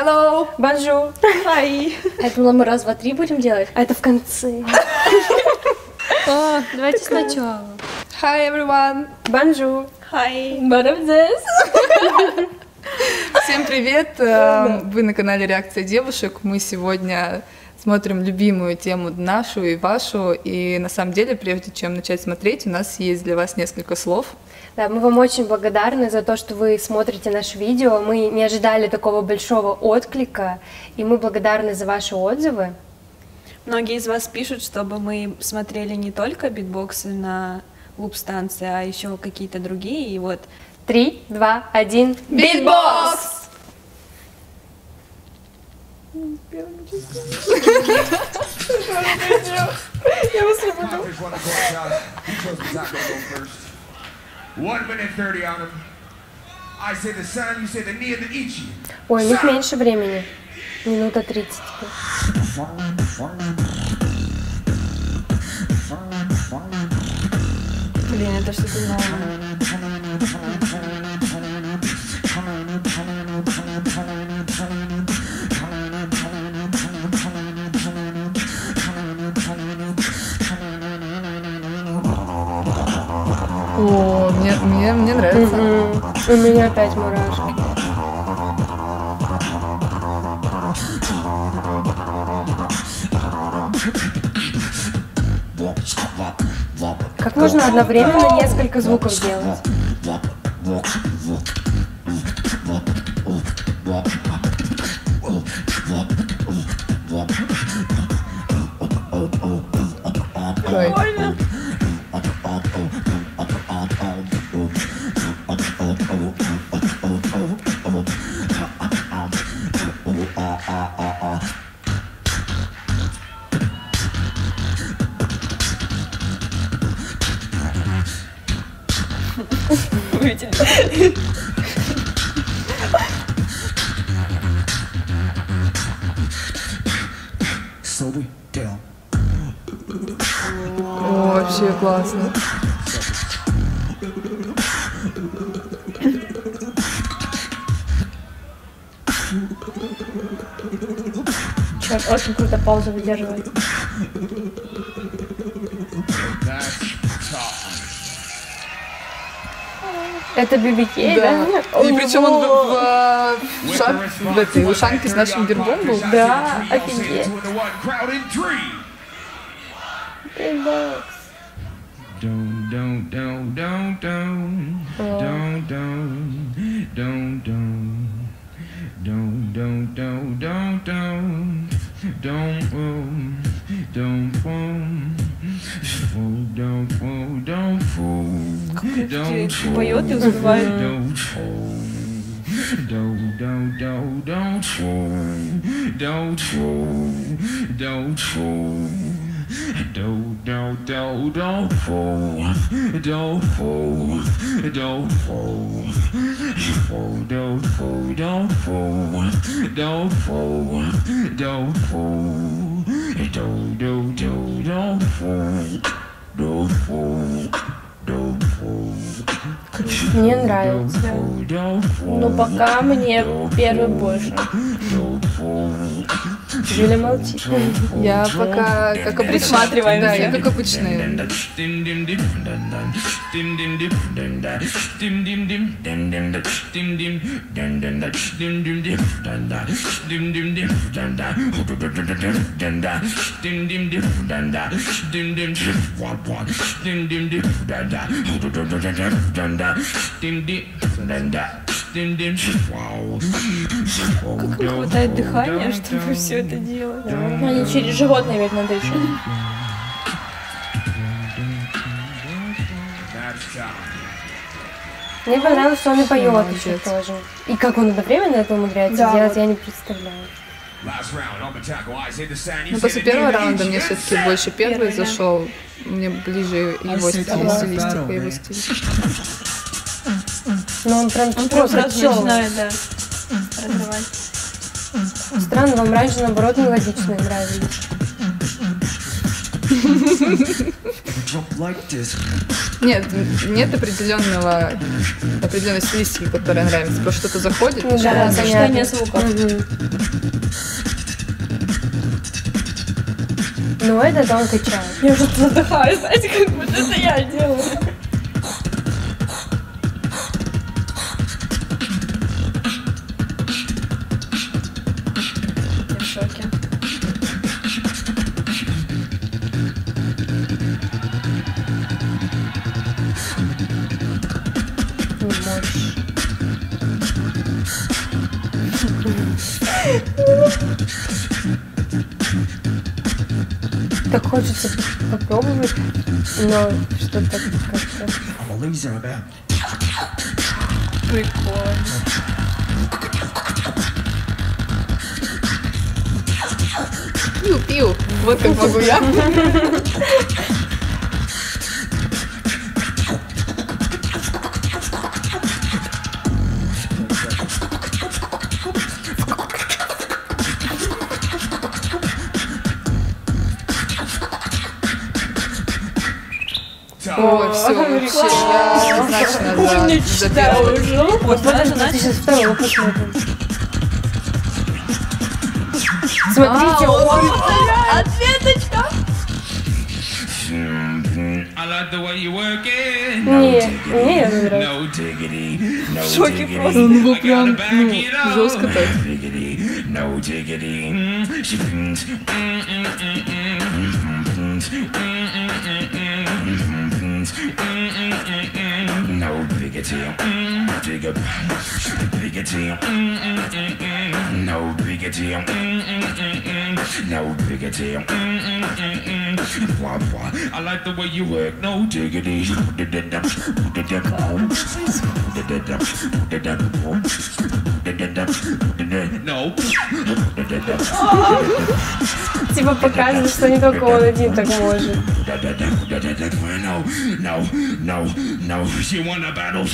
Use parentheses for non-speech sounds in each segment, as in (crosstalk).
Hello! Bonjour. Hi! А я думала, мы раз, два, три будем делать. А это в конце. (laughs) О, давайте сначала. Hi, everyone! Bonjour. Hi! Барабдес. (laughs) Всем привет! Вы на канале Реакция девушек. Мы сегодня смотрим любимую тему нашу и вашу. И на самом деле, прежде чем начать смотреть, у нас есть для вас несколько слов. Да, мы вам очень благодарны за то, что вы смотрите наше видео. Мы не ожидали такого большого отклика, и мы благодарны за ваши отзывы. Многие из вас пишут, чтобы мы смотрели не только битбоксы на луп-станции, а еще какие-то другие. И вот Три, два, один. Битбокс! Conference one of course, He chose the taco go first. One minute thirty on him. I say the sun, you say the knee, and the ichi. Ой, у них меньше времени. Минута тридцать. Блин, это что-то новое. О, мне, мне, мне нравится. У меня опять мурашки. Как можно одновременно несколько звуков делать? Ой. Down. О, вообще классно. Прям очень круто паузу выдерживает. Это BBK, Да. да? И причем он в, в, в шап- в этой ушанке с нашим гербом был. Да, Three, all say офигеть. two into one. Crowd in three. Don't, don't, don't, don't, don't, don't, don't, don't, don't. Don't, don't, don't, don't, don't, don't, um, don't, поет и успевает. don't, fool. Don't, don't, don't, don't fool, don't fool, don't fool. Don't, don't, don't, don't fool, don't fool, don't fool, fool, don't fool, don't fool, don't fool, don't fool, don't, don't, don't, don't fool, don't fool, don't fool. Мне нравится. Ну, пока мне первый больше. Юля молчит. Я пока, как обычно, Присматриваемся. да, я как обычно. Как им хватает дыхания, чтобы все это делать. Ну, Они через живот, наверное, дышат. Мне понравилось, что он и поет еще тоже. И как он одновременно это умудряется Да, делать, вот. я не представляю. Ну, после первого раунда мне все-таки больше первый зашел. Мне ближе его стиль, стилистика, его стиль. Но он прям Он прям просто сразу чёл. начинает, да, раздавать. Странно, вам раньше, наоборот, мелодичные нравились. Нет, нет определенного определенной стилистики, которая нравится. Просто что-то заходит. Ну, что-то да. Сочетание звуков. Ну, это он качает. Я уже задыхаюсь, знаете, как будто это я делаю. Так хочется попробовать, но что-то как-то... About. Пиу-пиу. Вот как могу я. все вообще. Я однозначно за, не за первую. Вот, даже, знаешь, сейчас второго посмотрим. Смотрите, а, он ответочка. Нет, нет, В шоке просто. Он был прям ну, жестко так. No deal, mm, bigger, bigger deal, mm, mm, mm, mm, no bigger deal, mm, mm, mm, no bigger deal, blah blah. I like the way you work, no diggity. Put it up, put it up, put it up, put it up, put it up, put it up, no. Типа показывает, что не только он один так может. Wanna battle?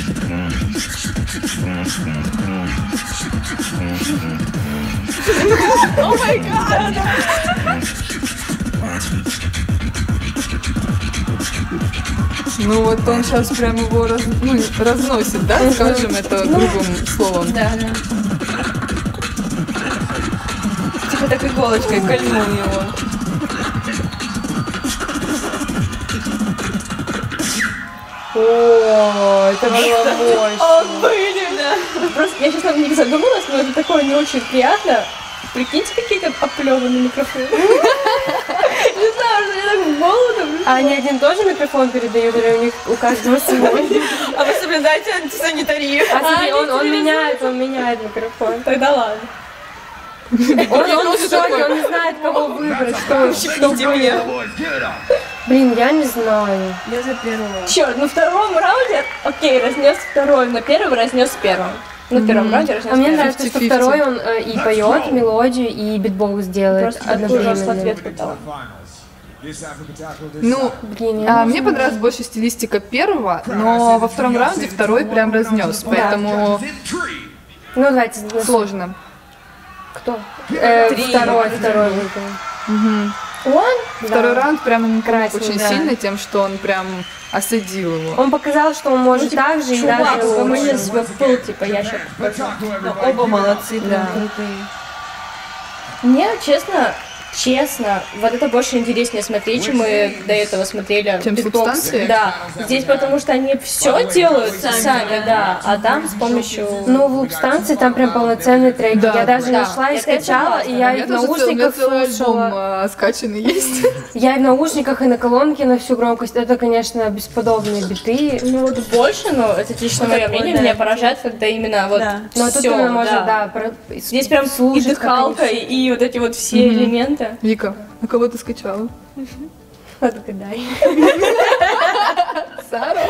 Ну вот он сейчас прям его раз- ну, разносит, да, скажем это грубым словом. Да, да. Типа так иголочкой кольнул его. О, это было мощно. Были, да. Просто я сейчас них задумалась, но это такое не очень приятно. Прикиньте, какие там оплеванные микрофоны. (laughs) Не знаю, что я так в голову там. А они один тоже микрофон передают, или у них у каждого свой? А вы соблюдаете антисанитарию. А смотри, он, он меняет, он меняет микрофон. Тогда ладно. Он, он в шоке, он не знает, кого выбрать, что, Щипните меня. Блин, я не знаю. Я за первого. Черт, ну в втором раунде, окей, разнес второй, но первый разнес первым. Ну, в первом раунде разнес А мне нравится, что 50-50. второй он э, и поет мелодию, и битбокс делает Просто одновременно. ответ пытала. Ну, Блин, а, не мне понравилась больше стилистика первого, но во втором раунде второй прям разнес, поэтому. Ну, давайте, на- сложно. Кто? Э, второй, второй выиграл. Он? Второй раунд прям ему помог Красный, очень да. сильно тем, что он прям осадил его. Он показал, что он может так же и Чувак, даже лучше. мне свой пыл, типа, я сейчас Но everybody. оба молодцы, Да. крутые. Мне, честно, честно, вот это больше интереснее смотреть, чем мы до этого смотрели. Чем субстанции? Да. Здесь потому что они все делают сами, да, а там с помощью... Ну, в луп-станции там прям полноценный трек. Да. я даже Да. нашла и скачала, и я и в наушниках слушала. а, скачанный есть. (laughs) Я и в наушниках, и на колонке на всю громкость. Это, конечно, бесподобные биты. Ну вот больше, но это лично мое мнение, меня поражает, когда именно вот. Но тут всё, именно можно, да. Здесь прям и слушать, как дыхалка, и, и вот эти вот все элементы. Вика, на кого ты скачала? Отгадай. Сара?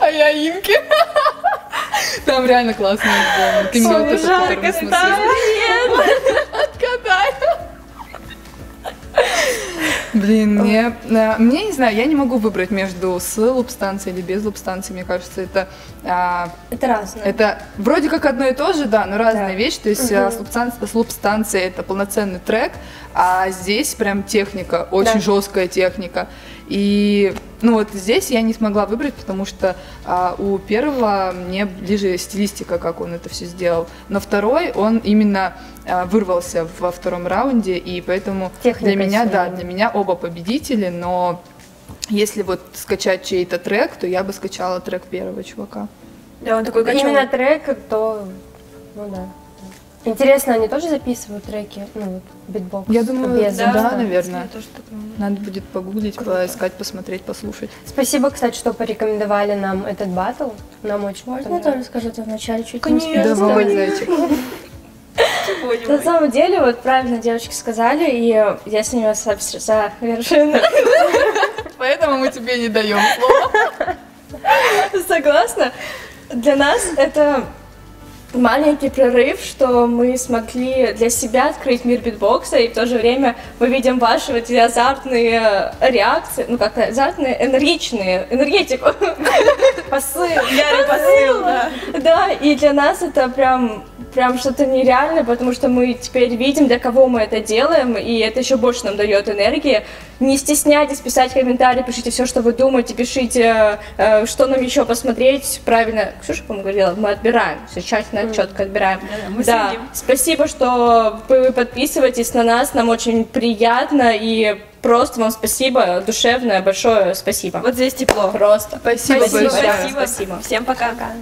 А я Инки. Там реально классный альбом. Вот Именно вот который мы смотрели. Блин, мне, э, мне не знаю, я не могу выбрать между с лупстанцией или без лупстанции. Мне кажется, это а, Это разное. Это вроде как одно и то же, да, но разная Да. вещь. То есть а, слуп-станция, слуп-станция это полноценный трек, а здесь прям техника, очень Да. жесткая техника. И ну вот здесь я не смогла выбрать, потому что а, у первого мне ближе стилистика, как он это все сделал. Но второй, он именно а, вырвался во втором раунде, и поэтому Техника для меня, да, своя. для меня оба победители, но если вот скачать чей-то трек, то я бы скачала трек первого чувака. Да, он такой Именно кочевый. трек, то... Ну да. Интересно, они тоже записывают треки? Ну, вот, битбокс? Я думаю, без да, звука? наверное. Я тоже так думаю. Надо будет погуглить, поискать, посмотреть, послушать. Спасибо, кстати, что порекомендовали нам этот батл. Нам очень Можно я тоже скажу это вначале чуть не Конечно. успела Давай, сказать? зайчик. Сегодня На самом деле, вот правильно девочки сказали, и я с ними со- совершенно (laughs) Поэтому мы тебе не даем слова. (laughs) согласна. Для нас это маленький прорыв, что мы смогли для себя открыть мир битбокса, и в то же время мы видим ваши вот эти азартные реакции, ну как азартные, энергичные, энергетику. (laughs) Посыл. Ярый посыл, да. Да, и для нас это прям, прям что-то нереальное, потому что мы теперь видим, для кого мы это делаем, и это еще больше нам дает энергии. Не стесняйтесь писать комментарии, пишите все, что вы думаете, пишите, э, что нам еще посмотреть. Правильно, Ксюша, по-моему, говорила, мы отбираем, все тщательно, четко отбираем. Да-да, мы да, следим. спасибо, что вы подписываетесь на нас, нам очень приятно, и просто вам спасибо, душевное, большое спасибо. Вот здесь тепло. Просто. Спасибо Спасибо, большое. спасибо. Всем пока. Пока.